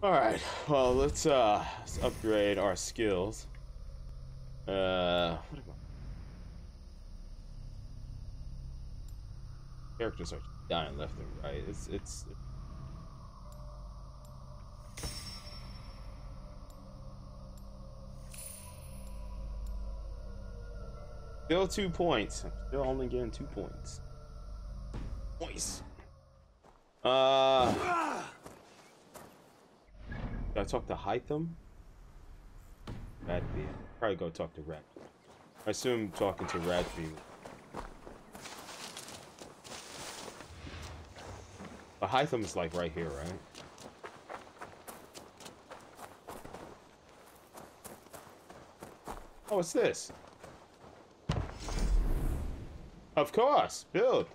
All right. Well, let's uh let's upgrade our skills. Uh, characters are dying left and right. It's it's. Still two points. I'm still only getting two points. Points. Uh. Did I talk to Hytham? Randvi. Probably go talk to Red. I assume talking to Randvi. But Hytham is like right here, right? Oh, what's this? Of course, build.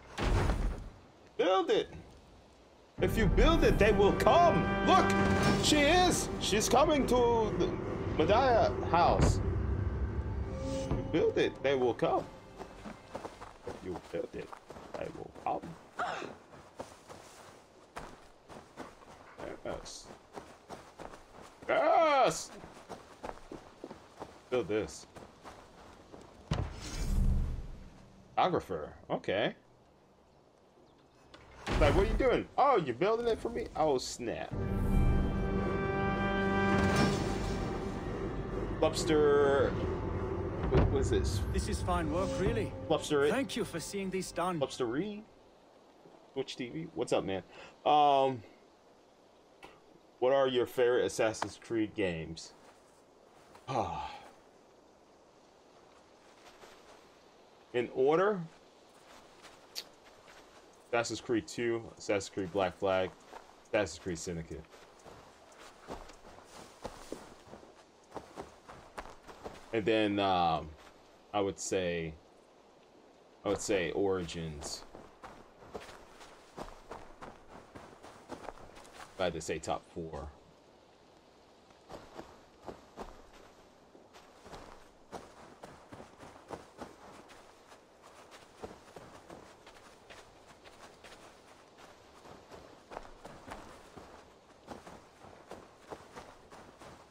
Build it. If you build it, they will come. Look, she is. She's coming to the house. You build it, they will come. If you build it, they will come. Yes. Yes! Build this. Photographer. Okay. Like, what are you doing? Oh, you're building it for me? Oh, snap. Lobster... What was this? This is fine work, really. Lobster... Thank you for seeing this done. Lobsteree? Twitch TV? What's up, man? Um... What are your favorite Assassin's Creed games? Ah. In order? Assassin's Creed 2, Assassin's Creed Black Flag, Assassin's Creed Syndicate. And then um, I would say I would say Origins. If I had to say top four.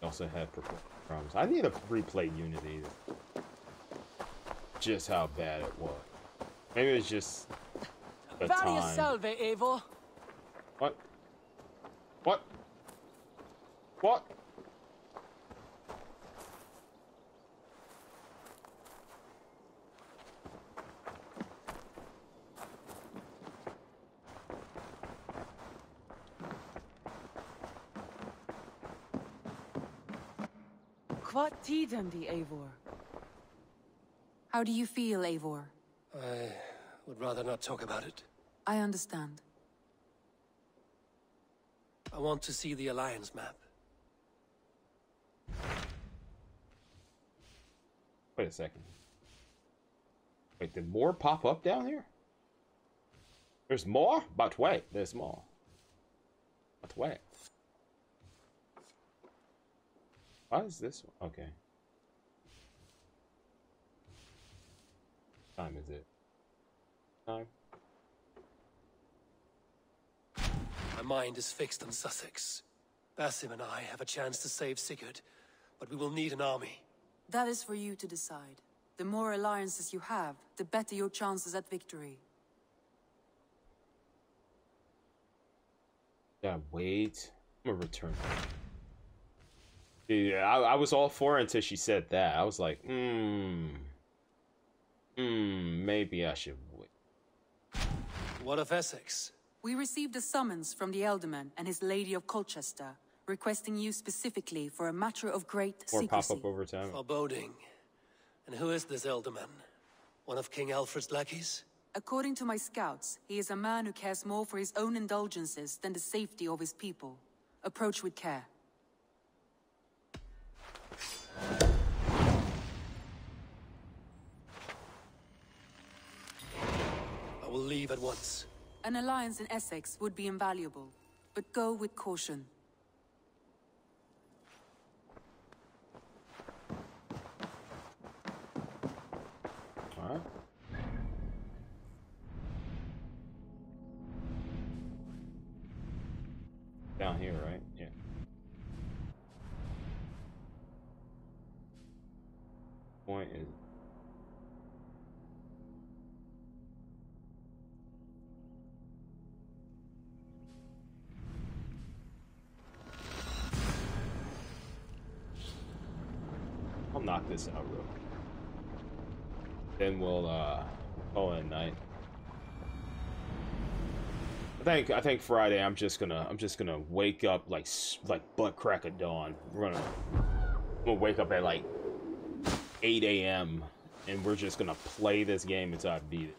also had performance problems. I need to replay Unity. Just how bad it was. Maybe it's just the Various time. salve, Eivor. What? What? What? Quat tidem di Eivor. How do you feel, Eivor? I would rather not talk about it. I understand. I want to see the Alliance map. Wait a second. Wait, did more pop up down here? There's more? But wait, there's more. But wait. Why is this one? Okay. Time is it? Time? My mind is fixed on Sussex. Basim and I have a chance to save Sigurd, but we will need an army. That is for you to decide. The more alliances you have, the better your chances at victory. Yeah, wait. I'm gonna return. Yeah, I, I was all for it until she said that. I was like, hmm. Hmm, maybe I should wait. What of Essex? We received a summons from the Ealdorman and his Lady of Colchester, requesting you specifically for a matter of great Or pop up over time. Foreboding. And who is this Ealdorman? One of King Alfred's lackeys? According to my scouts, he is a man who cares more for his own indulgences than the safety of his people. Approach with care. I will leave at once. An alliance in Essex would be invaluable, but go with caution. I'll knock this out real quick. Then we'll uh call it a night. I think I think Friday I'm just gonna I'm just gonna wake up like like butt crack of dawn. We're gonna I'm gonna wake up at like 8 a.m. and we're just gonna play this game until I beat it.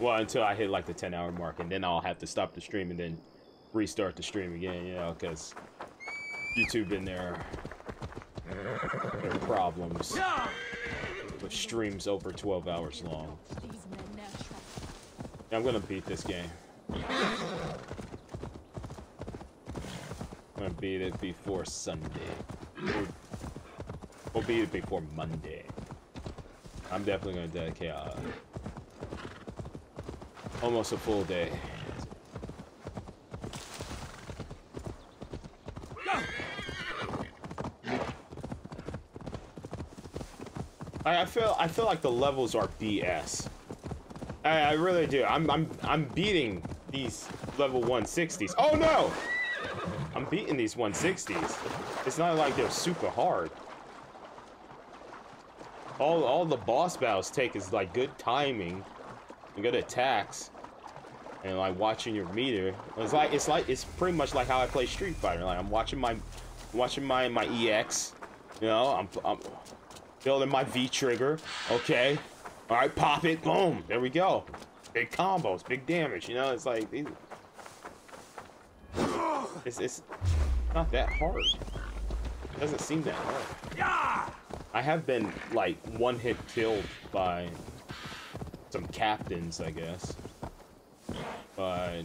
Well, until I hit like the 10 hour mark, and then I'll have to stop the stream and then restart the stream again, you know, because YouTube in there, are problems with streams over 12 hours long. I'm gonna beat this game. I'm gonna beat it before Sunday. We'll be before Monday. I'm definitely gonna dedicate uh, almost a full day. I, I feel I feel like the levels are BS. I, I really do. I'm I'm I'm beating these level 160s. Oh no! I'm beating these 160s. It's not like they're super hard. All all the boss battles take is like good timing, and good attacks, and like watching your meter. It's like it's like it's pretty much like how I play Street Fighter. Like I'm watching my watching my my EX. You know, I'm I'm building my V trigger. Okay. All right, pop it. Boom. There we go. Big combos, big damage. You know, it's like it's it's not that hard. It doesn't seem that hard. I have been like one hit killed by some captains, I guess. But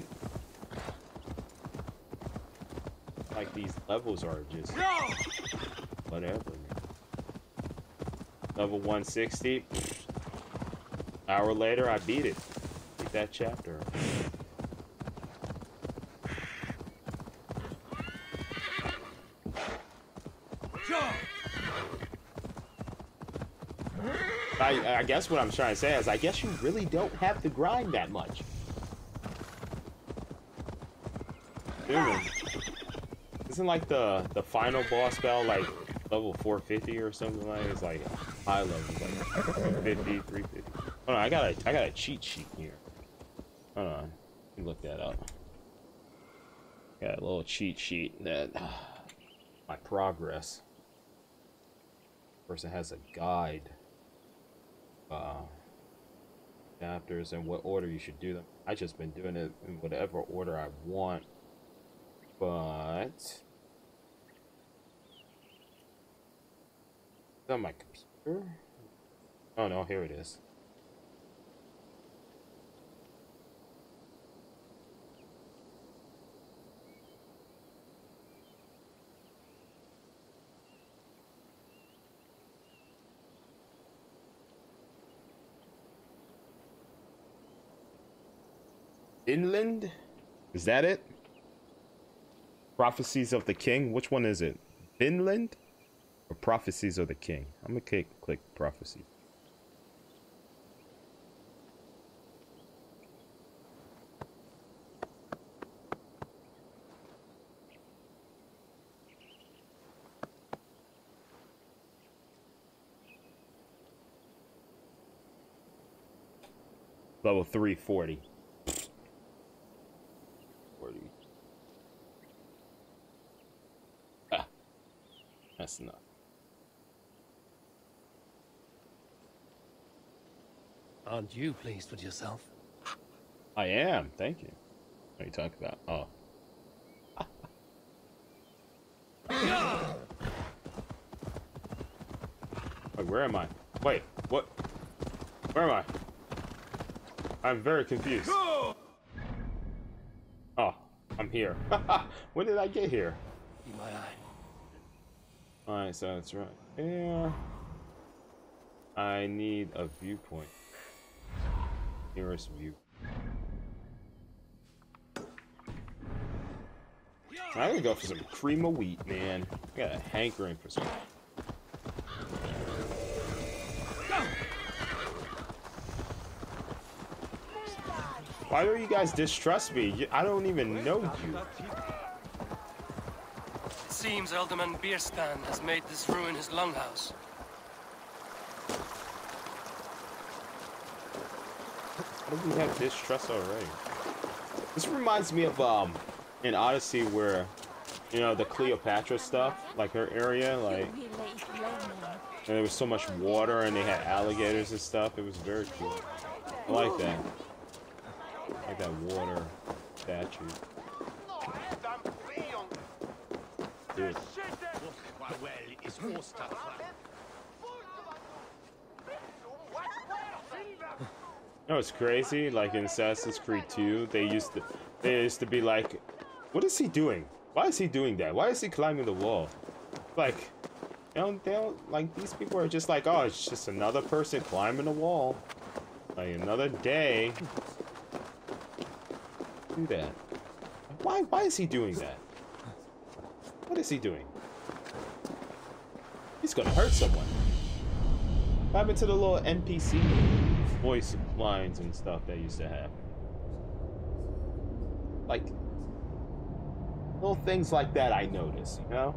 like these levels are just whatever. Level 160. Hour later, I beat it. Beat that chapter. I, guess what I'm trying to say is, I guess you really don't have to grind that much. Dude, isn't like the the final boss battle like level 450 or something like? It's like high level, like 250, 350. Hold on, I got a I got a cheat sheet here. Hold on, let me look that up. Got a little cheat sheet that my progress. of course it has a guide uh, chapters and what order you should do them. I just been doing it in whatever order I want, but on my computer? Oh no, here it is. Inland? Is that it? Prophecies of the King? Which one is it? Vinland? Or Prophecies of the King? I'm gonna click, click Prophecy. Level 340. 40. Ah, that's enough. Aren't you pleased with yourself? I am. Thank you. What are you talking about? Oh. Wait, where am I? Wait, what? Where am I? I'm very confused. Oh, I'm here. when did I get here? In my eye. Alright, so that's right. Yeah. I need a viewpoint view. I'm gonna go for some cream of wheat, man. I got a hankering for some. Why do you guys distrust me? I don't even know you. It seems Ealdorman Birstan has made this ruin his lunghouse. How do we have this distrust already? This reminds me of um in Odyssey where you know the Cleopatra stuff, like her area, like and there was so much water and they had alligators and stuff. It was very cool. I like that. I like that water statue. Dude. Know it's crazy? Like in Assassin's Creed 2, they used to they used to be like, what is he doing? Why is he doing that? Why is he climbing the wall? Like, they don't, they don't like these people are just like, oh, it's just another person climbing the wall. Like another day. Do that. Why why is he doing that? What is he doing? He's gonna hurt someone. What happened to the little NPC voice lines and stuff that used to have? Like, little things like that I notice, you know?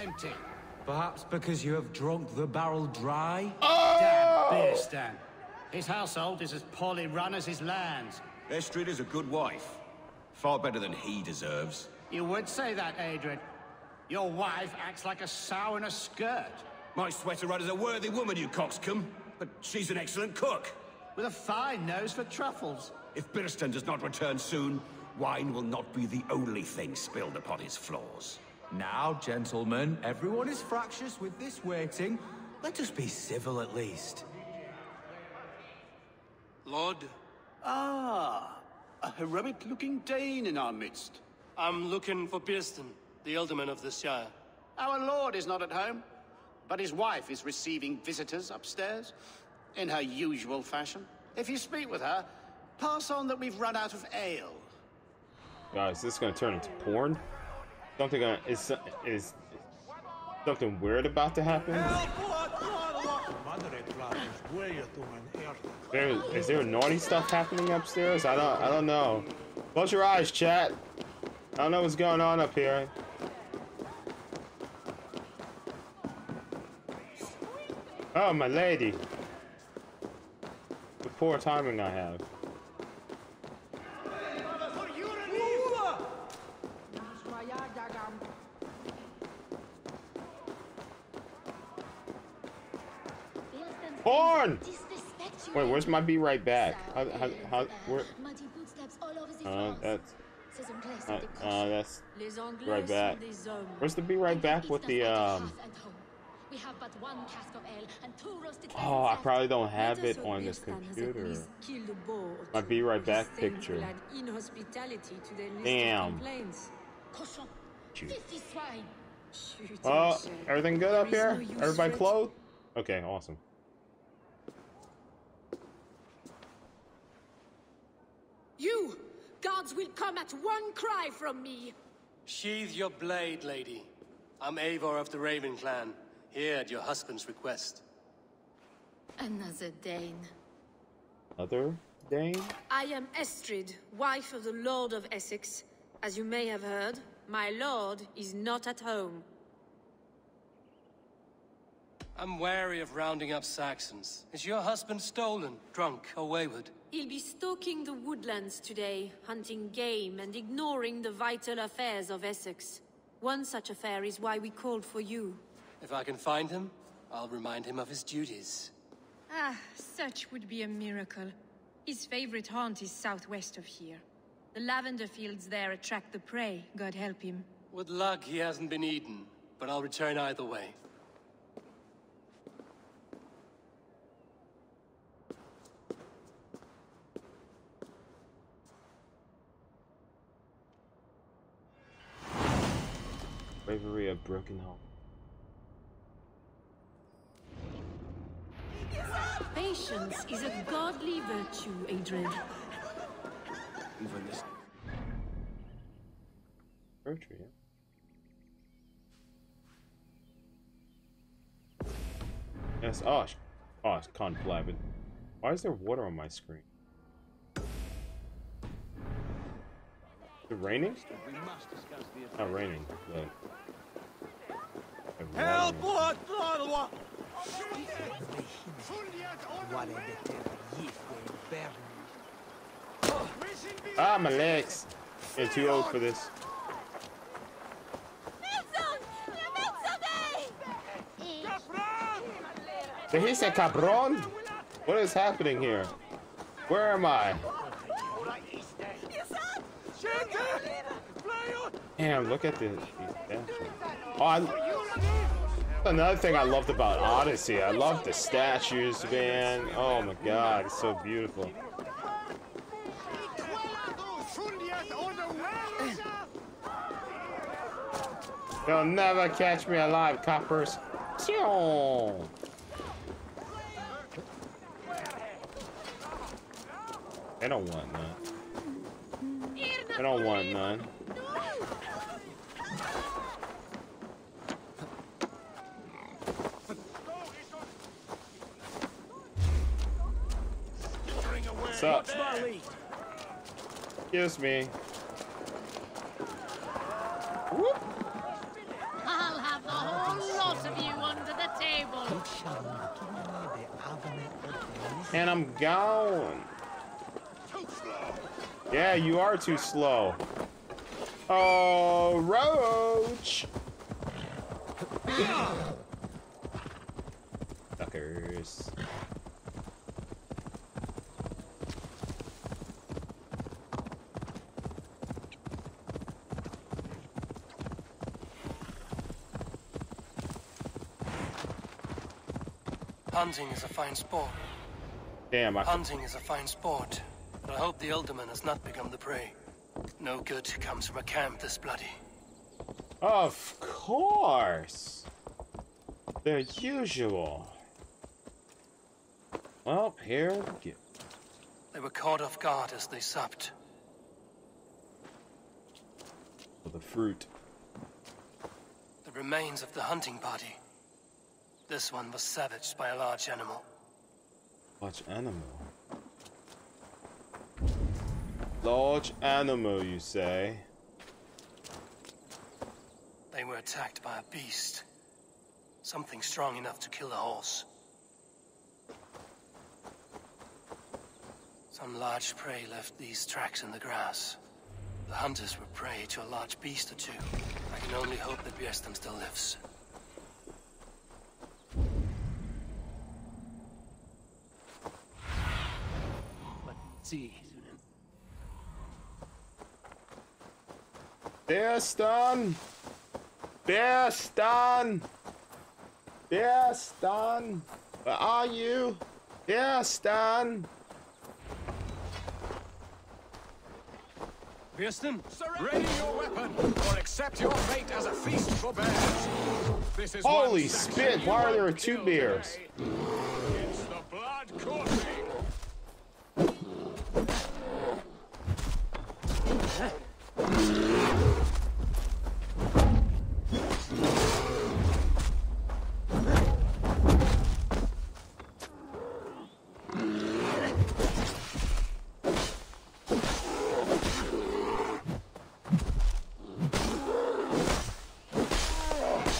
Empty? Perhaps because you have drunk the barrel dry? Oh! Damn Birstan. His household is as poorly run as his lands. Estrid is a good wife. Far better than he deserves. You would say that, Adrian. Your wife acts like a sow in a skirt. My sweater run is a worthy woman, you coxcomb. But she's an excellent cook. With a fine nose for truffles. If Birstan does not return soon, wine will not be the only thing spilled upon his floors. Now, gentlemen, everyone is fractious with this waiting. Let us be civil at least. Lord, Ah, a heroic-looking Dane in our midst. I'm looking for Birstan, the Ealdorman of the Shire. Our lord is not at home, but his wife is receiving visitors upstairs in her usual fashion. If you speak with her, pass on that we've run out of ale. Guys, this is gonna turn into porn. Something gonna, is is something weird about to happen? There, is there naughty stuff happening upstairs? I don't I don't know. Close your eyes, chat. I don't know what's going on up here. Oh, my lady. The poor timing I have. Porn! Wait, where's my be right back? How, how, how, where? Uh, that's, uh, uh, that's right back. Where's the be right back with the, um, We have but one cask of ale and two roasted oh, I probably don't have it on this computer. My be right back picture. Damn. left. Cochon, Shoot. filthy swine. Oh, everything good up here? Everybody clothed? Okay, awesome. You! Guards will come at one cry from me! Sheathe your blade, lady. I'm Eivor of the Raven Clan, here at your husband's request. Another Dane. Other Dane? I am Estrid, wife of the Lord of Essex. As you may have heard, my lord is not at home. I'm wary of rounding up Saxons. Is your husband stolen, drunk, or wayward? He'll be stalking the woodlands today, hunting game and ignoring the vital affairs of Essex. One such affair is why we called for you. If I can find him, I'll remind him of his duties. Ah, such would be a miracle. His favorite haunt is southwest of here. The lavender fields there attract the prey, God help him. With luck, he hasn't been eaten, but I'll return either way. Broken home. Patience is a godly virtue, Adrian. Even this Poetry, yeah. Yes, oh, sh- oh, it's conflabbing. Why is there water on my screen? Is it raining? Not raining, but... Ah, my legs! You're too old for this. Did he say cabron? What is happening here? Where am I? Damn, look at this. Oh, I, another thing I loved about Odyssey. I love the statues, man. Oh my god, it's so beautiful. They'll never catch me alive, coppers. They don't want none. They don't want none. What's up? Excuse me. Whoop. I'll have the whole lot of you under the table. And I'm gone. Yeah, you are too slow. Oh, Roach! Suckers. Hunting is a fine sport. Damn, I Hunting is a fine sport, but I hope the Ealdorman has not become the prey. No good comes from a camp this bloody. Of course. The usual. Well, here we go. They were caught off guard as they supped. For the fruit. The remains of the hunting party. This one was savaged by a large animal. Large animal. Large animal, you say? They were attacked by a beast. Something strong enough to kill a horse. Some large prey left these tracks in the grass. The hunters were prey to a large beast or two. I can only hope that Birstan still lives. See. Birstan! Birstan! Birstan! Where are you? Birstan! Birstan? Ready your weapon, or accept your fate as a feast for bears. This is Holy one spit, why are there two bears? It's the blood coursing.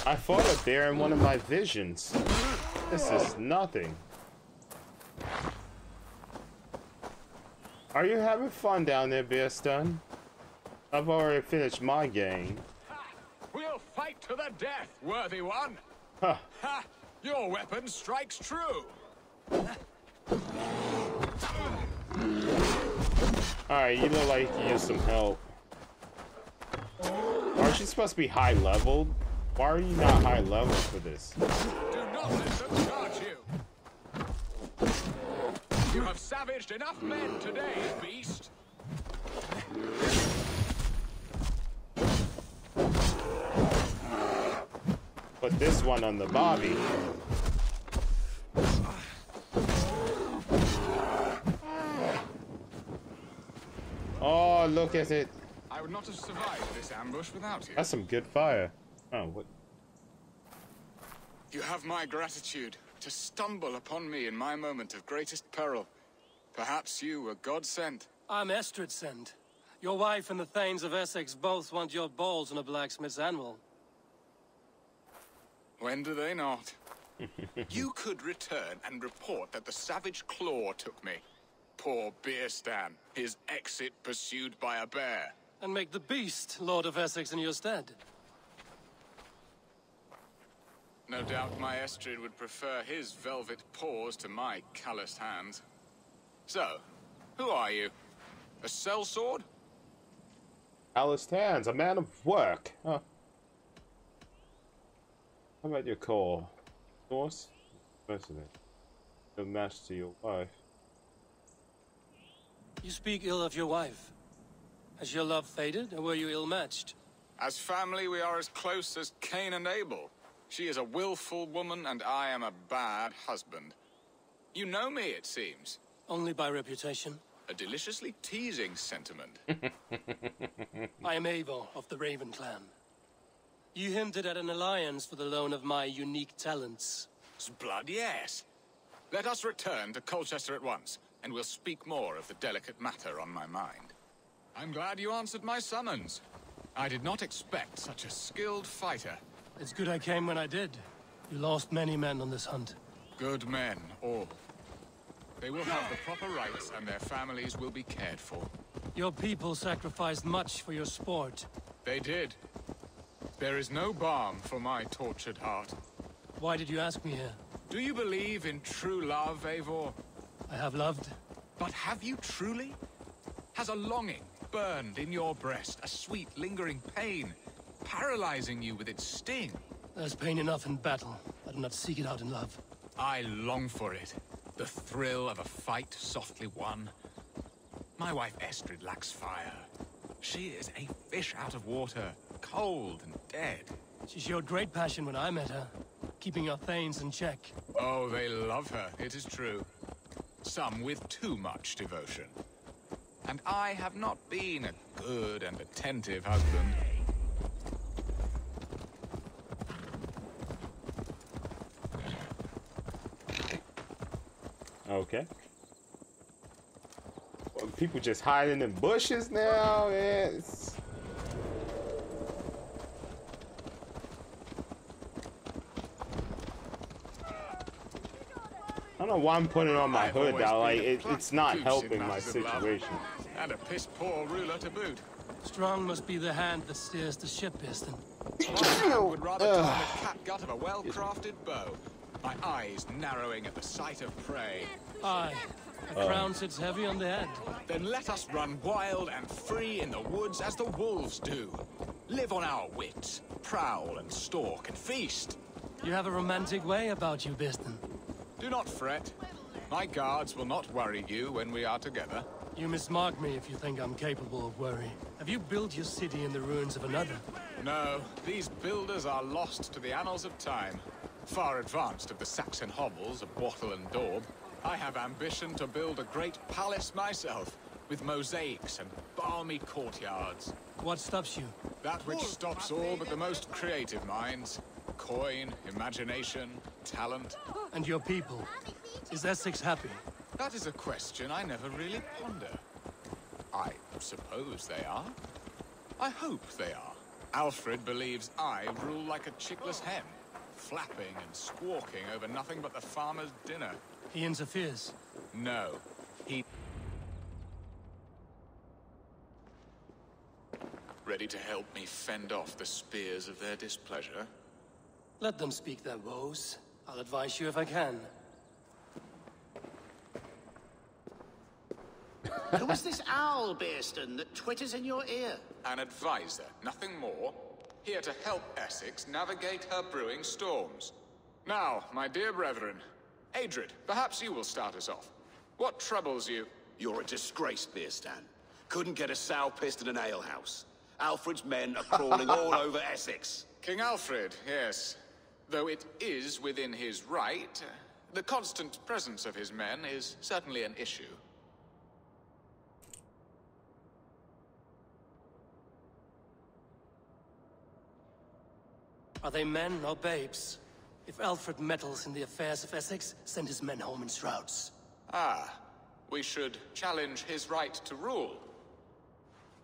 I a in one of my visions. This is nothing. Are you having fun down there, Birstan? I've already finished my game. We'll fight to the death, worthy one. Huh. Ha! Your weapon strikes true. Alright, you look like you need some help. Aren't you supposed to be high leveled? Why are you not high level for this? Do not let them charge you. You have savaged enough men today, beast. Put this one on the Bobby. Oh, look at it. I would not have survived this ambush without you. That's some good fire. Oh, what? You have my gratitude to stumble upon me in my moment of greatest peril. Perhaps you were God sent. I'm Estrid sent. Your wife and the Thanes of Essex both want your balls on a blacksmith's anvil. When do they not? you could return and report that the savage claw took me. Poor Birstan, his exit pursued by a bear. And make the beast Lord of Essex in your stead. No doubt my Estrid would prefer his velvet paws to my calloused hands. So, who are you? A sellsword? Alice Hands, a man of work. Huh. How about your call? Norse? President. No match to your wife. You speak ill of your wife. Has your love faded, or were you ill-matched? As family, we are as close as Cain and Abel. She is a willful woman, and I am a bad husband. You know me, it seems. Only by reputation. A deliciously teasing sentiment. I am Eivor of the Raven Clan. You hinted at an alliance for the loan of my unique talents. Blood, yes. Let us return to Colchester at once, and we'll speak more of the delicate matter on my mind. I'm glad you answered my summons. I did not expect such a skilled fighter. It's good I came when I did. You lost many men on this hunt. Good men, all. They will have the proper rights, and their families will be cared for. Your people sacrificed much for your sport. They did. There is no balm for my tortured heart. Why did you ask me here? Do you believe in true love, Eivor? I have loved. But have you truly? Has a longing burned in your breast, a sweet, lingering pain, paralyzing you with its sting? There's pain enough in battle. I do not seek it out in love. I long for it. The thrill of a fight softly won. My wife Estrid lacks fire. She is a fish out of water, cold and dead. She showed great passion when I met her, keeping your Thanes in check. Oh, they love her, it is true. Some with too much devotion. And I have not been a good and attentive husband. Okay. Well, people just hiding in bushes now. Yeah, it's... I don't know why I'm putting on my I've hood always now. Like it, it's not helping my matters of love. situation. And a piss poor ruler to boot. Strong must be the hand that steers the ship, Birstan. I would rather turn the catgut of a well-crafted bow. My eyes narrowing at the sight of prey. Aye. A oh. crown sits heavy on the head. Then let us run wild and free in the woods as the wolves do. Live on our wits, prowl and stalk and feast. You have a romantic way about you, Birstan. Do not fret. My guards will not worry you when we are together. You mismark me if you think I'm capable of worry. Have you built your city in the ruins of another? No, these builders are lost to the annals of time. Far advanced of the Saxon hovels of Wattle and Daub. I have ambition to build a great palace myself, with mosaics and balmy courtyards. What stops you? That which stops all but the most creative minds. Coin, imagination, talent. And your people? Is Essex happy? That is a question I never really ponder. I suppose they are. I hope they are. Alfred believes I rule like a chickless hen, flapping and squawking over nothing but the farmer's dinner. He interferes. No, he... Ready to help me fend off the spears of their displeasure? Let them speak their woes. I'll advise you if I can. Who is this owl, Birstan, that twitters in your ear? An advisor, nothing more. Here to help Essex navigate her brewing storms. Now, my dear brethren, Adred, perhaps you will start us off. What troubles you? You're a disgrace, Birstan. Couldn't get a sow pissed in an alehouse. Alfred's men are crawling all over Essex. King Alfred, yes. Though it is within his right, the constant presence of his men is certainly an issue. Are they men or babes? If Alfred meddles in the affairs of Essex, send his men home in shrouds. Ah, we should challenge his right to rule.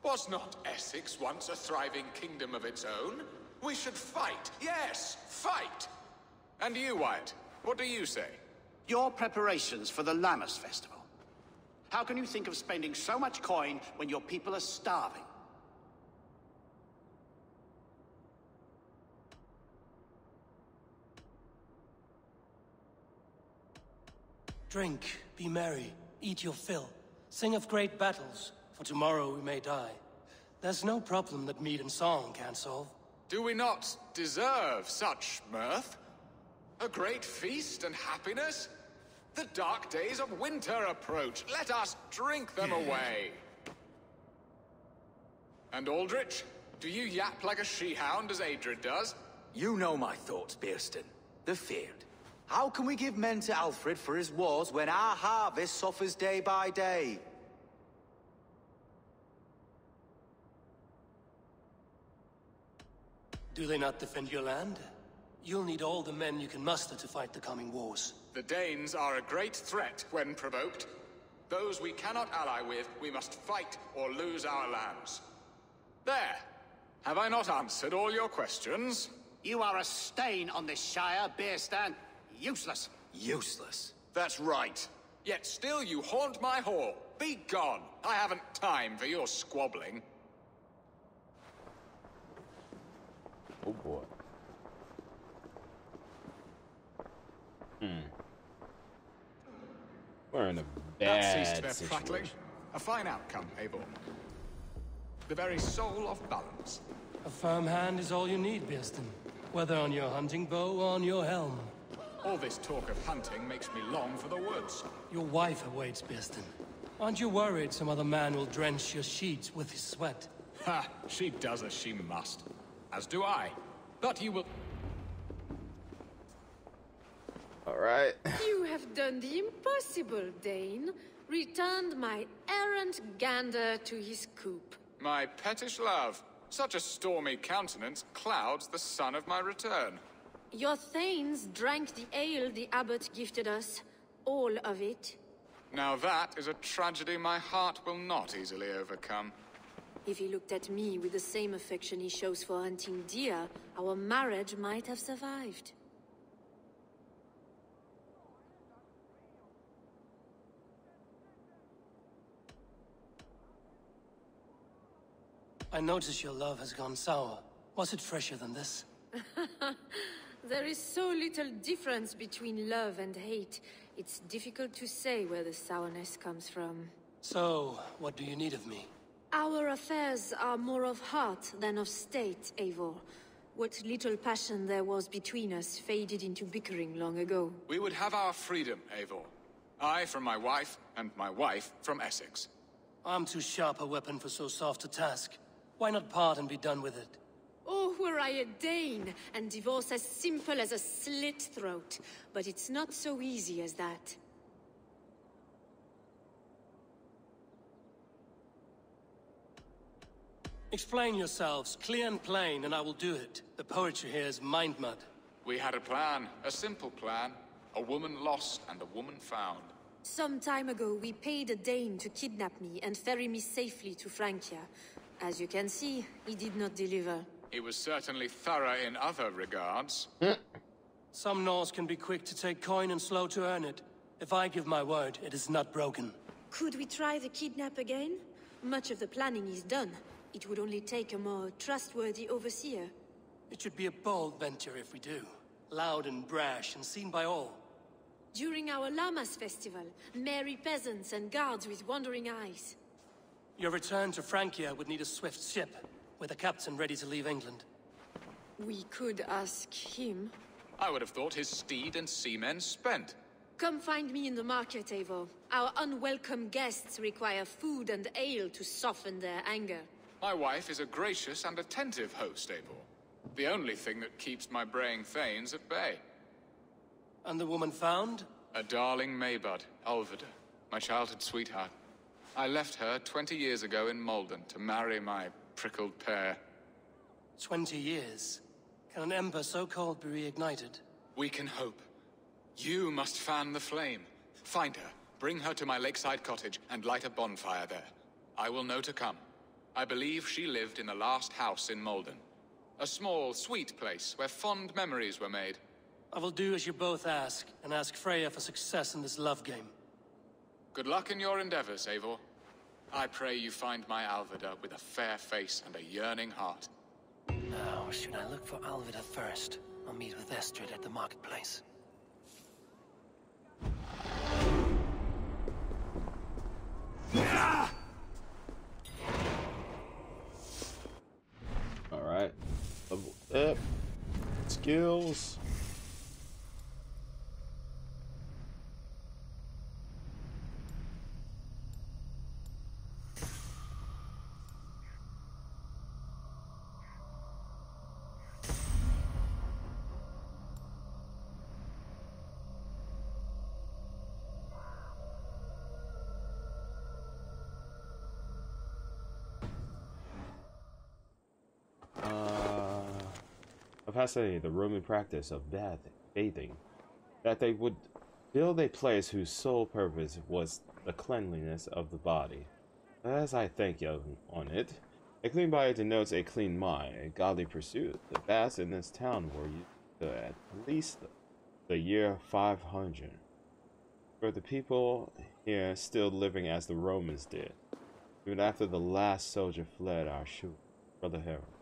Was not Essex once a thriving kingdom of its own? We should fight, yes, fight! And you, Wyatt, what do you say? Your preparations for the Lammas Festival. How can you think of spending so much coin when your people are starving? Drink, be merry, eat your fill. Sing of great battles, for tomorrow we may die. There's no problem that mead and song can't solve. Do we not deserve such mirth? A great feast and happiness? The dark days of winter approach. Let us drink them away. And Aldrich, do you yap like a she-hound as Adred does? You know my thoughts, Birstan. The feared. How can we give men to Alfred for his wars when our harvest suffers day by day? Do they not defend your land? You'll need all the men you can muster to fight the coming wars. The Danes are a great threat when provoked. Those we cannot ally with, we must fight or lose our lands. There! Have I not answered all your questions? You are a stain on this Shire, Birstan. Useless. Useless. That's right. Yet still you haunt my hall. Be gone. I haven't time for your squabbling. Oh boy. Hmm. We're in a That ceased bad their situation. prattling. A fine outcome, Eivor. The very soul of balance. A firm hand is all you need, Birstan. Whether on your hunting bow or on your helm. All this talk of hunting makes me long for the woods. Your wife awaits, Birstan. Aren't you worried some other man will drench your sheets with his sweat? Ha! She does as she must. As do I. But you will... All right. You have done the impossible, Dane. Returned my errant gander to his coop. My pettish love. Such a stormy countenance clouds the sun of my return. Your thanes drank the ale the abbot gifted us. All of it. Now that is a tragedy my heart will not easily overcome. If he looked at me with the same affection he shows for hunting deer, our marriage might have survived. I notice your love has gone sour. Was it fresher than this? There is so little difference between love and hate. It's difficult to say where the sourness comes from. So, what do you need of me? Our affairs are more of heart than of state, Eivor. What little passion there was between us faded into bickering long ago. We would have our freedom, Eivor. I from my wife, and my wife from Essex. I'm too sharp a weapon for so soft a task. Why not part and be done with it? Oh, were I a Dane, and divorce as simple as a slit throat. But it's not so easy as that. Explain yourselves, clear and plain, and I will do it. The poetry here is mind mud. We had a plan, a simple plan. A woman lost and a woman found. Some time ago, we paid a Dane to kidnap me and ferry me safely to Francia. As you can see, he did not deliver. He was certainly thorough in other regards. Hmm. Some Norse can be quick to take coin and slow to earn it. If I give my word, it is not broken. Could we try the kidnap again? Much of the planning is done. It would only take a more trustworthy overseer. It should be a bold venture if we do. Loud and brash and seen by all. During our Lammas festival, merry peasants and guards with wandering eyes. Your return to Francia would need a swift ship, with a captain ready to leave England. We could ask him. I would have thought his steed and seamen spent. Come find me in the market, Eivor. Our unwelcome guests require food and ale to soften their anger. My wife is a gracious and attentive host, Eivor. The only thing that keeps my braying thanes at bay. And the woman found? A darling Maybud, Alvida, my childhood sweetheart. I left her 20 years ago in Maldon to marry my prickled pear. Twenty years. Can an ember so cold be reignited? We can hope. You must fan the flame. Find her, bring her to my lakeside cottage, and light a bonfire there. I will know to come. I believe she lived in the last house in Maldon. A small, sweet place where fond memories were made. I will do as you both ask, and ask Freya for success in this love game. Good luck in your endeavors, Eivor. I pray you find my Alvida with a fair face and a yearning heart. Now, should I look for Alvida first? I'll meet with Estrid at the marketplace. Alright. Level up. Skills. Fascinating the Roman practice of bath bathing, that they would build a place whose sole purpose was the cleanliness of the body. As I think on it, a clean body denotes a clean mind, a godly pursuit. The baths in this town were used to at least the, the year 500, for the people here still living as the Romans did, even after the last soldier fled our shore, Brother Harold.